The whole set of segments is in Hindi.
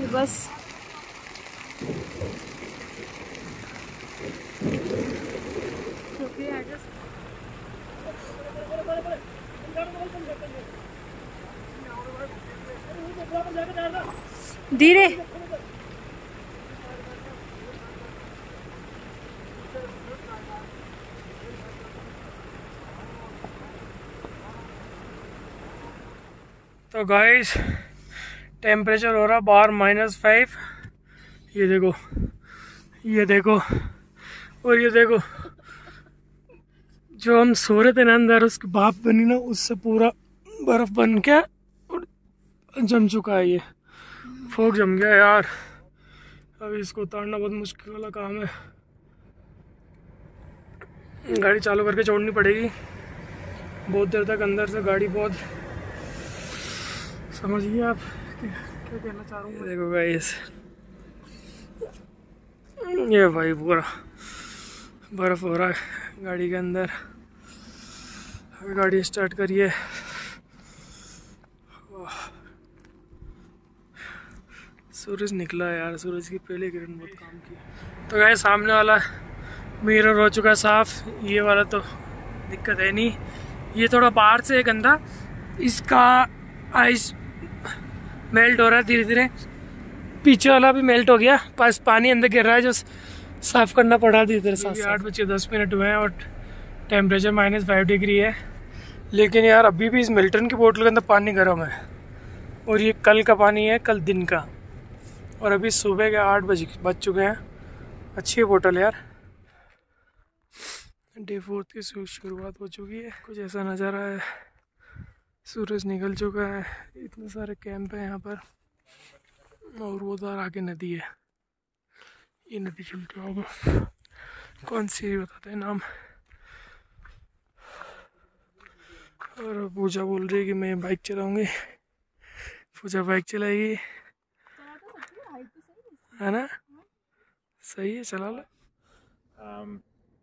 कि बस क्योंकि एड्रेस धीरे। तो गाइस टेम्परेचर हो रहा बाहर माइनस फाइव। ये देखो ये देखो, और ये देखो, जो हम सो रहे थे ना अंदर, उसकी भाप बनी ना, उससे पूरा बर्फ़ बन के और जम चुका है ये। फोक जम गया यार। अभी इसको उतारना बहुत मुश्किल वाला काम है। गाड़ी चालू करके छोड़नी पड़ेगी। बहुत देर तक अंदर से गाड़ी बहुत समझिए आप। क्या कहना देखो गाइस ये भाई पूरा बर्फ़ हो रहा है गाड़ी के अंदर। गाड़ी स्टार्ट करिए सूरज निकला यार, सूरज की पहले किरण बहुत काम की तो गए सामने वाला मिरर हो चुका साफ़, ये वाला तो दिक्कत है नहीं। ये थोड़ा बाहर से है गंदा, इसका आइस मेल्ट हो रहा है धीरे धीरे। पीछे वाला भी मेल्ट हो गया। पास पानी अंदर गिर रहा है जो साफ़ करना पड़ा धीरे धीरे साथ आठ बजे दस मिनट हुए हैं और टेम्परेचर माइनस फाइव डिग्री है। लेकिन यार अभी भी इस मिल्टन की बोतल के अंदर पानी गर्म है। और ये कल का पानी है कल दिन का। और अभी सुबह के आठ बज बज चुके हैं। अच्छी बोतल यार। डे फोर्थ की शुरुआत हो चुकी है। कुछ ऐसा नज़ारा है। सूरज निकल चुका है। इतने सारे कैंप हैं यहाँ पर। और वो उधर आगे नदी है। ये नदी चलती होगा कौन सी बताते हैं नाम। और पूजा बोल रही है कि मैं बाइक चलाऊँगी। पूजा बाइक चलाएगी। है ना? सही है चला लो। Um,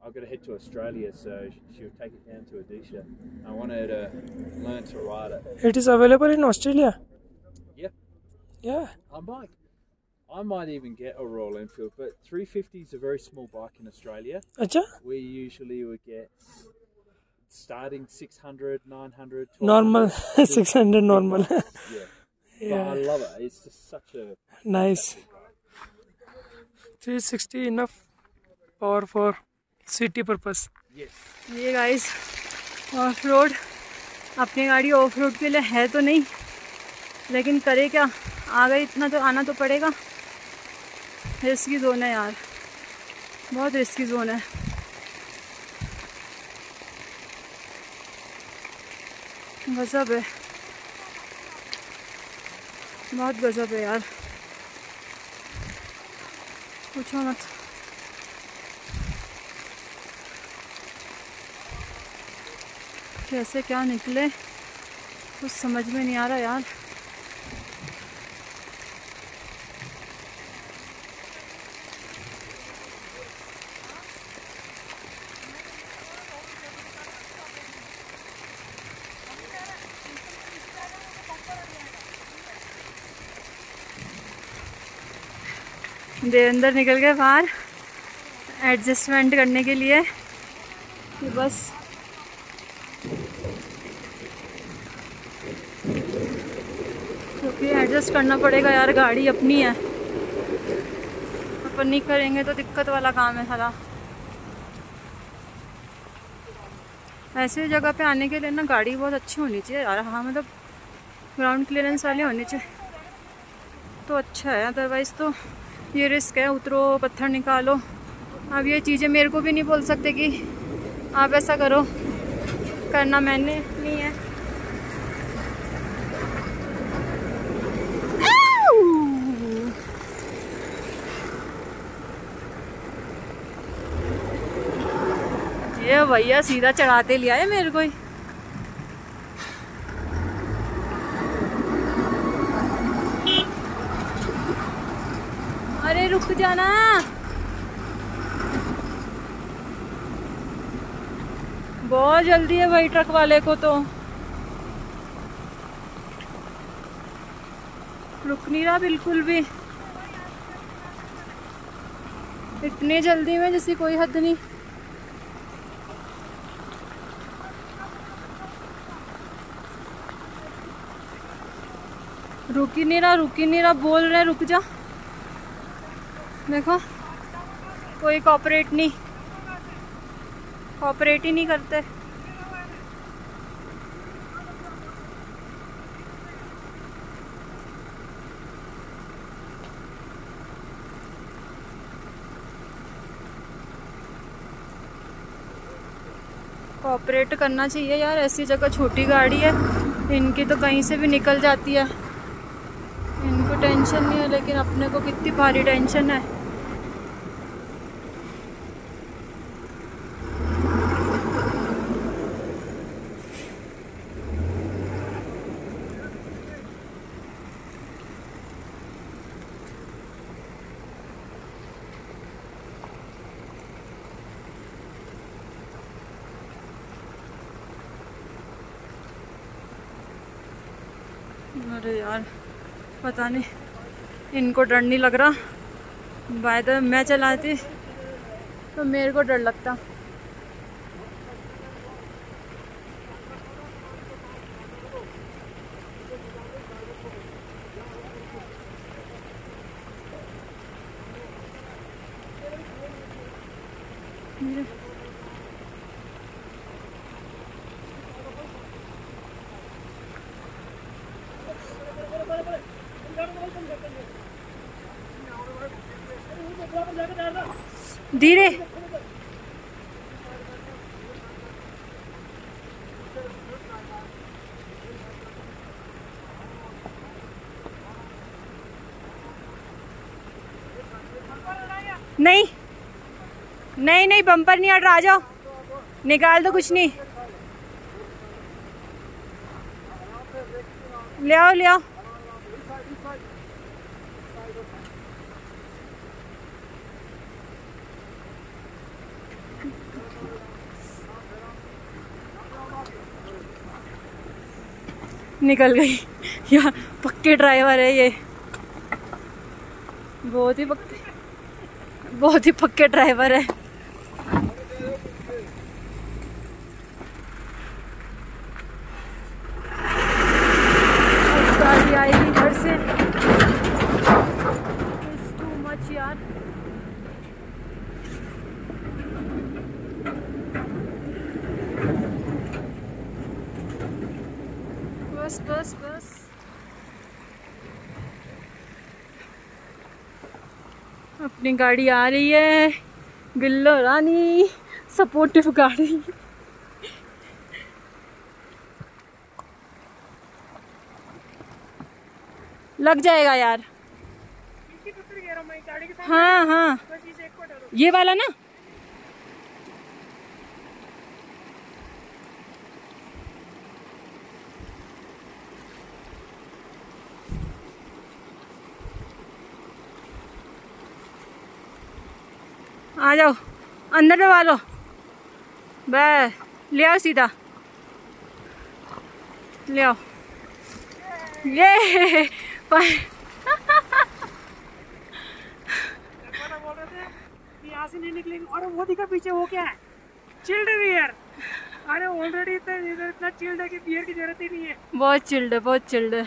I've got to head to Australia, so she'll take it down to Odisha. I want her to learn to ride it. It is available in Australia. Yeah. Yeah. I might, I might even get a Royal Enfield, but 350 is a very small bike in Australia. Acha? We usually would get starting 600, 900, normal 600 normal. yeah. yeah. But I love it. It's just such a nice. 360 enough power for city purpose ये गाइस ऑफ़ रोड अपनी गाड़ी ऑफ़ रोड के लिए है तो नहीं लेकिन करे क्या? आ गई इतना तो आना तो पड़ेगा। रिस्की जोन है यार। बहुत रिस्की जोन है। गजब है। बहुत गजब है यार। पूछो मत। कैसे क्या निकले? कुछ समझ में नहीं आ रहा यार। देवेंद्र निकल गए बाहर। एडजस्टमेंट करने के लिए कि बस क्योंकि एडजस्ट करना पड़ेगा यार, गाड़ी अपनी है। अपन नहीं करेंगे तो दिक्कत वाला काम है सारा ऐसे जगह पे आने के लिए ना गाड़ी बहुत अच्छी होनी चाहिए यार। हाँ मतलब ग्राउंड क्लियरेंस वाली होनी चाहिए। तो अच्छा है अदरवाइज़ तो ये रिस्क है, उतरो, पत्थर निकालो। अब ये चीज़ें मेरे को भी नहीं बोल सकते कि आप ऐसा करो। करना मैंने नहीं है ये भैया सीधा चढ़ाते लिया है मेरे को अरे रुक जाना। बहुत जल्दी है भाई ट्रक वाले को तो। रुक नहीं रहा बिल्कुल भी। इतनी जल्दी में जैसी कोई हद नहीं। रुक नहीं रहा, रुक नहीं रहा, बोल रहे रुक जा। देखो, कोई कॉपरेट नहीं। कॉपरेट ही नहीं करते। कॉपरेट करना चाहिए यार, ऐसी जगह छोटी गाड़ी है, इनकी तो कहीं से भी निकल जाती है। इनको टेंशन नहीं है लेकिन अपने को कितनी भारी टेंशन है। अरे यार पता नहीं, इनको डर नहीं लग रहा। बाय द मैं चलाती तो मेरे को डर लगता। धीरे। नहीं। नहीं नहीं बम्पर नहीं हट रहा, आ जाओ। निकाल दो कुछ नहीं। ले आओ ले आओ। निकल गई। यार पक्के ड्राइवर है ये। बहुत ही पक्के बहुत ही पक्के ड्राइवर है अब गाड़ी आएगी घर से टू मच यार बस बस बस अपनी गाड़ी आ रही है। बिल्लो रानी सपोर्टिव गाड़ी। लग जाएगा यार। हाँ हाँ ये वाला ना? आ जाओ अंदर दबा लो बस ले आओ सीधा। ले आओ। ये पर- बोल रहे थे कि यहाँ से नहीं निकलेंगे। और वो दिखा पीछे वो क्या है? चिल्ड बियर अरे ऑलरेडी इतना इतना चिल्ड है कि बियर की ज़रूरत ही नहीं है। बहुत चिल्ड है बहुत चिल्ड है।